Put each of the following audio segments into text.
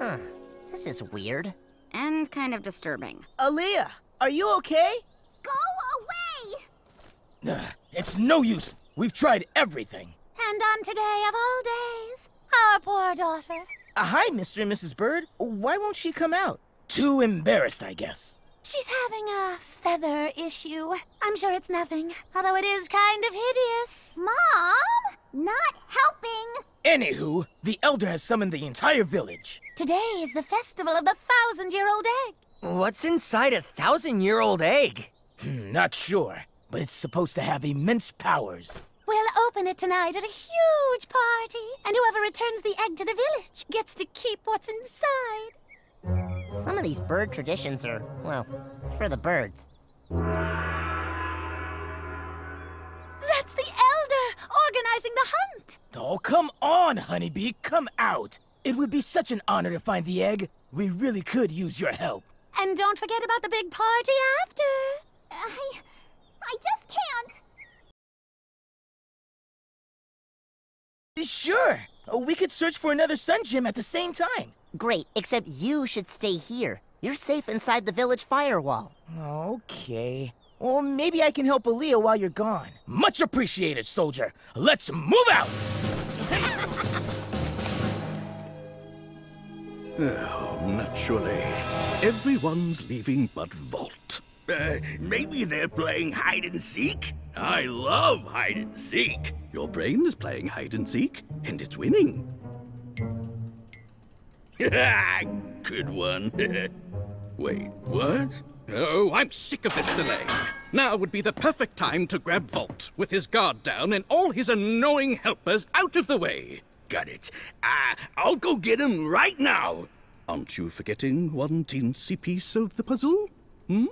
Huh. This is weird. And kind of disturbing. Aaliyah, are you okay? Go away! Ugh, it's no use. We've tried everything. And on today of all days, our poor daughter. Uh, hi, Mr. and Mrs. Bird. Why won't she come out? Too embarrassed, I guess. She's having a feather issue. I'm sure it's nothing, although it is kind of hideous. Mom! Not helping! Anywho, the Elder has summoned the entire village. Today is the festival of the thousand year old egg. What's inside a thousand year old egg? Hmm, not sure, but it's supposed to have immense powers. We'll open it tonight at a huge party, and whoever returns the egg to the village gets to keep what's inside. Some of these bird traditions are, well, for the birds. Oh, come on, Honeybee, come out. It would be such an honor to find the egg. We really could use your help. And don't forget about the big party after. I. I just can't. Sure. Uh, We could search for another Sun Gem at the same time. Great, except you should stay here. You're safe inside the village firewall. Okay. Well, maybe I can help Aaliyah while you're gone. Much appreciated, soldier. Let's move out! Oh, naturally. Everyone's leaving but Valt. Uh, maybe they're playing hide and seek? I love hide and seek. Your brain is playing hide and seek, and it's winning. Good one. Wait, what? Oh, I'm sick of this delay. Now would be the perfect time to grab Valt, with his guard down and all his annoying helpers out of the way. Got it. Uh, I'll go get him right now. Aren't you forgetting one teensy piece of the puzzle? Hmm?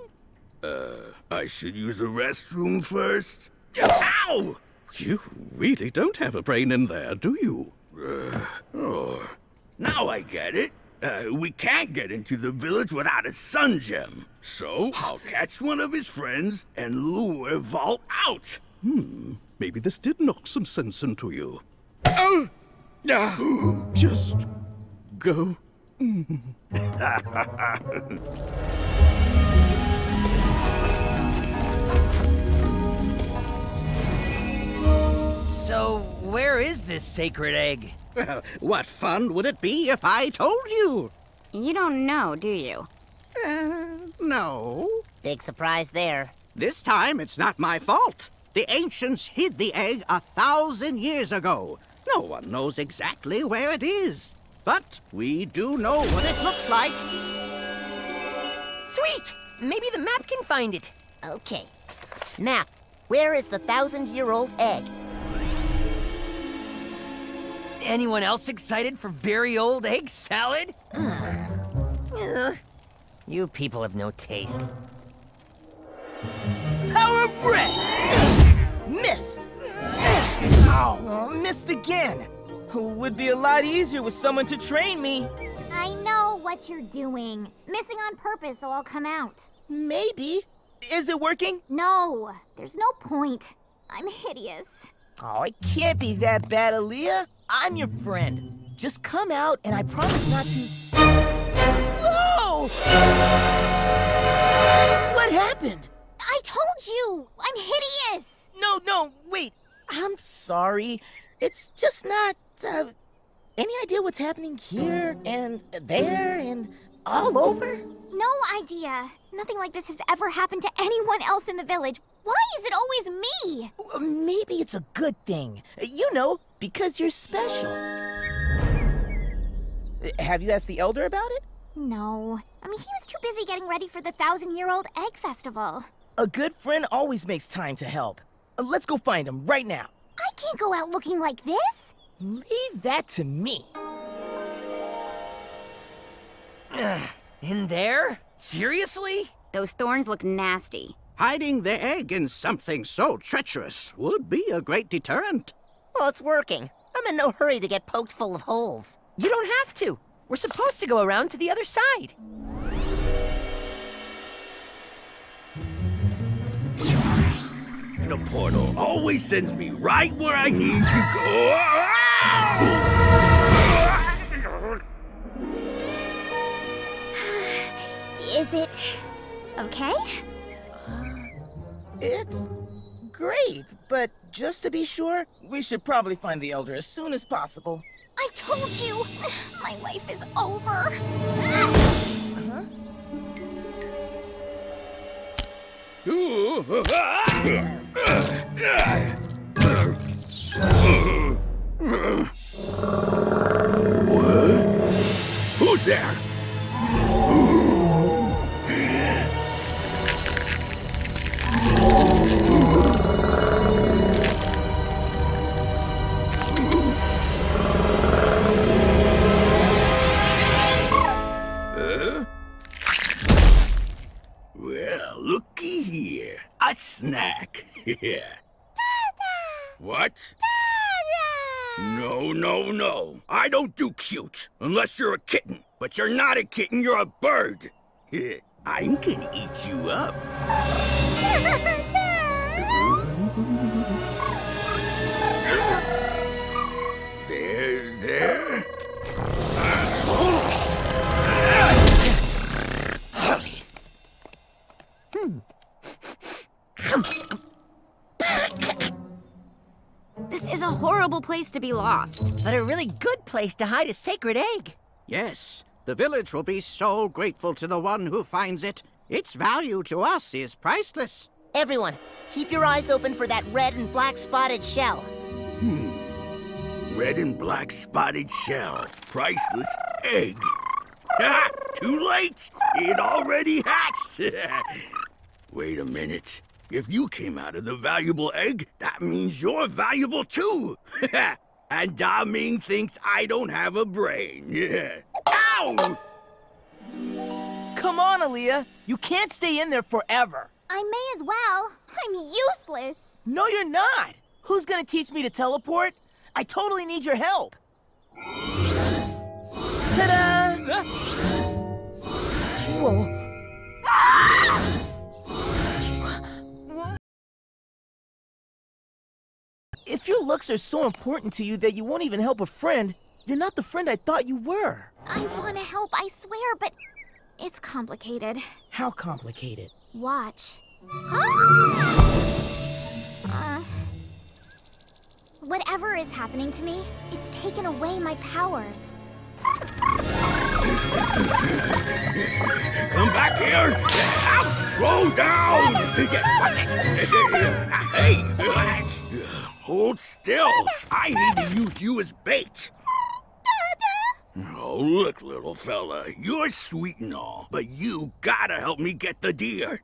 Uh, I should use the restroom first. Ow! You really don't have a brain in there, do you? Uh, oh, now I get it. Uh, we can't get into the village without a sun gem. So I'll catch one of his friends and lure Valt out. Hmm, maybe this did knock some sense into you. Oh! Ah. Just go. So, where is this sacred egg? Well, what fun would it be if I told you? You don't know, do you? Uh, no. Big surprise there. This time it's not my fault. The ancients hid the egg a thousand years ago. No one knows exactly where it is. But we do know what it looks like. Sweet! Maybe the map can find it. Okay. Map, where is the thousand year old egg? Anyone else excited for very old egg salad? You people have no taste. Power of red! Missed! Ow! Oh, missed again. Would be a lot easier with someone to train me. I know what you're doing. Missing on purpose, so I'll come out. Maybe. Is it working? No, there's no point. I'm hideous. Oh, it can't be that bad, Aaliyah. I'm your friend. Just come out, and I promise not to. Whoa! What happened? I told you! I'm hideous! No, no, wait. I'm sorry. It's just not. Uh, any idea what's happening here and there and all over? No idea. Nothing like this has ever happened to anyone else in the village. Why is it always me? Maybe it's a good thing. You know, because you're special. Have you asked the elder about it? No. I mean, he was too busy getting ready for the Thousand Year Old Egg Festival. A good friend always makes time to help. Let's go find him right now. I can't go out looking like this. Leave that to me. Ugh, in there? Seriously? Those thorns look nasty. Hiding the egg in something so treacherous would be a great deterrent. Well, it's working. I'm in no hurry to get poked full of holes. You don't have to. We're supposed to go around to the other side. The portal always sends me right where I need to go. Is it okay? It's great, but just to be sure, we should probably find the Elder as soon as possible. I told you! My life is over! Who's there? Snack. what? No, no, no. I don't do cute. Unless you're a kitten. But you're not a kitten, you're a bird. I'm gonna eat you up. is a horrible place to be lost. But a really good place to hide a sacred egg. Yes, the village will be so grateful to the one who finds it. Its value to us is priceless. Everyone, keep your eyes open for that red and black spotted shell. Hmm. Red and black spotted shell. Priceless egg. Ha! Too late! It already hatched! Wait a minute. If you came out of the valuable egg, that means you're valuable too! and Da Ming thinks I don't have a brain. Ow! Come on, Aaliyah. You can't stay in there forever. I may as well. I'm useless. No, you're not. Who's gonna teach me to teleport? I totally need your help. Ta-da! Whoa. If your looks are so important to you that you won't even help a friend, you're not the friend I thought you were. I want to help, I swear, but it's complicated. How complicated? Watch. Uh, whatever is happening to me, it's taken away my powers. Come back here! Ouch! Slow down! Yeah, Watch it! Hey! Hold still! I need to use you as bait! Oh, look, little fella, you're sweet and all, but you gotta help me get the deer.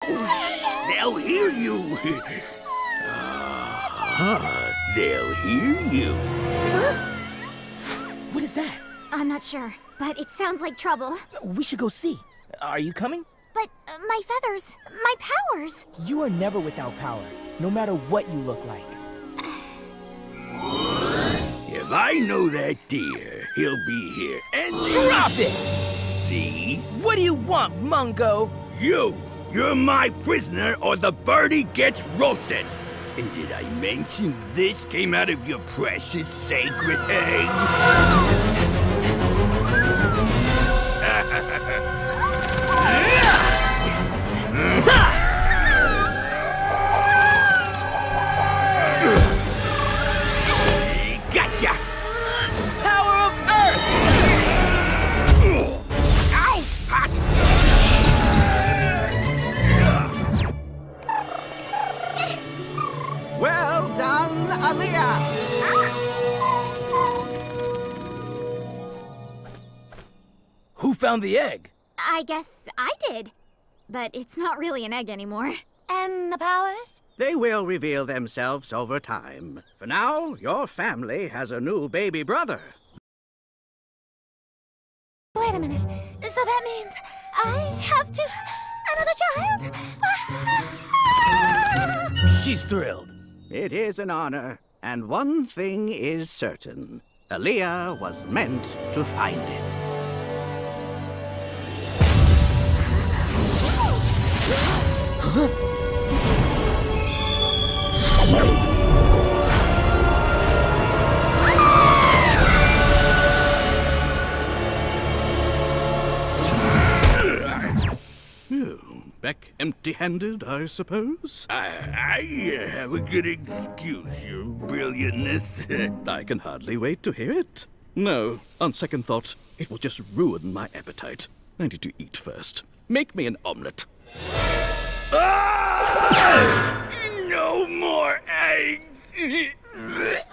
They'll hear you. Ah, they'll hear you. What is that? I'm not sure, but it sounds like trouble. We should go see. Are you coming? But uh, my feathers, my powers. You are never without power, no matter what you look like. If I know that deer, he'll be here and Drop it! see What do you want, Mungo? you. You're my prisoner, or the birdie gets roasted. And did I mention this came out of your precious sacred egg? Found the egg? I guess I did. But it's not really an egg anymore. And the powers? They will reveal themselves over time. For now, your family has a new baby brother. Wait a minute. So that means I have to. another child? She's thrilled. It is an honor, and one thing is certain. Aaliyah was meant to find it. Hmm, back empty-handed, I suppose? I, I uh, have a good excuse, your brilliantness. I can hardly wait to hear it. No, on second thought, it will just ruin my appetite. I need to eat first. Make me an omelette. Ah! No more eggs!